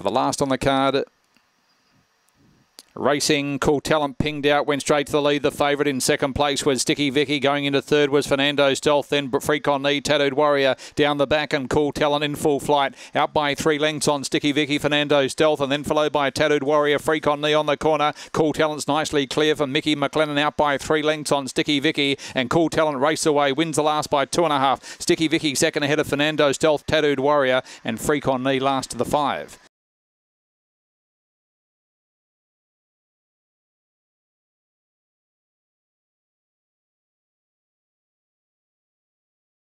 For the last on the card, Racing, Cool Talent pinged out, went straight to the lead. The favourite in second place was Sticky Vicky. Going into third was Fernando Stealth. Then Freak on Knee, Tattooed Warrior down the back, and Cool Talent in full flight. Out by three lengths on Sticky Vicky, Fernando Stealth, and then followed by Tattooed Warrior, Freak on Knee on the corner. Cool Talent's nicely clear for Mickey McLennan. Out by three lengths on Sticky Vicky, and Cool Talent race away, wins the last by two and a half. Sticky Vicky second ahead of Fernando Stealth, Tattooed Warrior, and Freak on Knee last to the five.